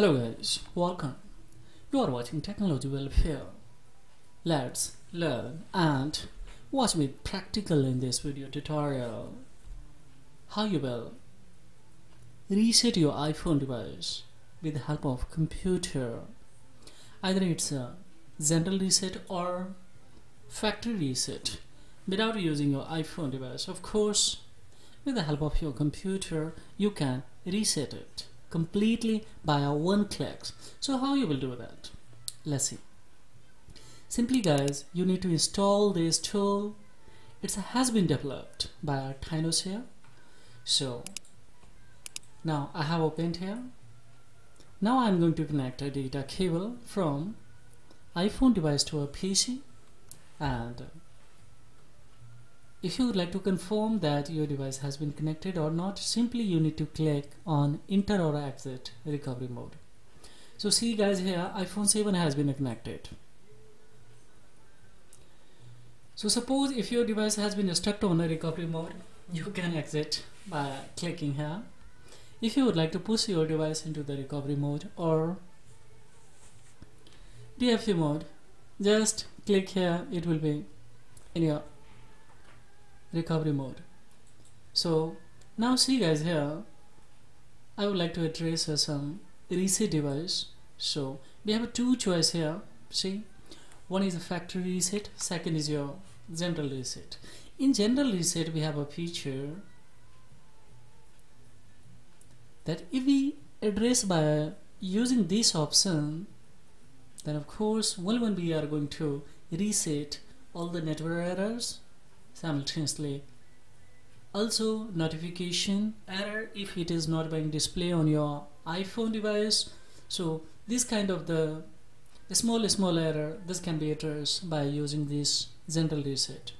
Hello guys, welcome. You are watching Technology Welfare. Let's learn and watch me practical in this video tutorial. How you will reset your iPhone device with the help of computer. Either it's a general reset or factory reset without using your iPhone device. Of course, with the help of your computer, you can reset it completely by a one click. So how you will do that? Let's see. Simply guys, you need to install this tool. It has been developed by our Tinos here. So now I have opened here. Now I'm going to connect a data cable from iPhone device to a PC and if you would like to confirm that your device has been connected or not, simply you need to click on enter or exit recovery mode. So see guys here, iPhone 7 has been connected. So suppose if your device has been stuck on a recovery mode, you can exit by clicking here. If you would like to push your device into the recovery mode or DFU mode, just click here, it will be in your recovery mode. So now see guys here I would like to address uh, some reset device. So we have a two choice here see? One is a factory reset second is your general reset. In general reset we have a feature that if we address by using this option then of course when we are going to reset all the network errors simultaneously. Also notification error if it is not being displayed on your iPhone device. So this kind of the, small small error this can be addressed by using this general reset.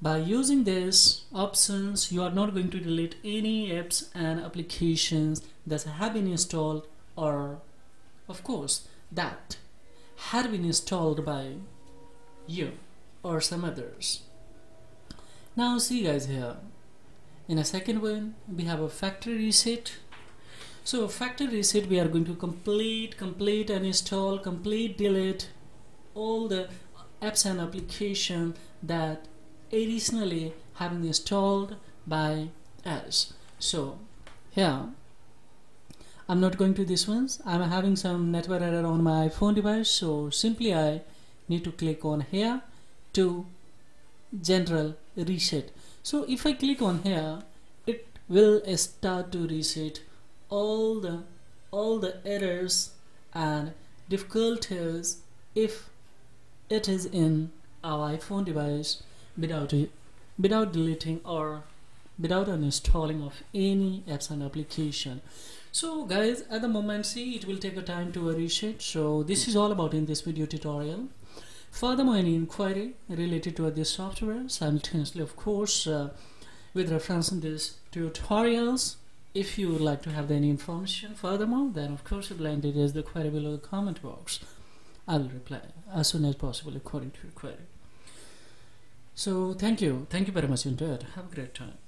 By using this options you are not going to delete any apps and applications that have been installed or of course that had been installed by you or some others. Now see guys here, in a second one we have a factory reset. So factory reset we are going to complete, complete and install, complete delete all the apps and application that additionally have been installed by us. So here I'm not going to this ones. I'm having some network error on my iPhone device so simply I need to click on here to general reset. So if I click on here it will start to reset all the all the errors and difficulties if it is in our iPhone device without without deleting or without uninstalling of any apps and application. So guys at the moment see it will take a time to reset. So this is all about in this video tutorial Furthermore, any inquiry related to this software simultaneously, of course, uh, with reference in these tutorials, if you would like to have any information furthermore, then of course you will details the query below the comment box. I will reply as soon as possible according to your query. So thank you. Thank you very much indeed. Have a great time.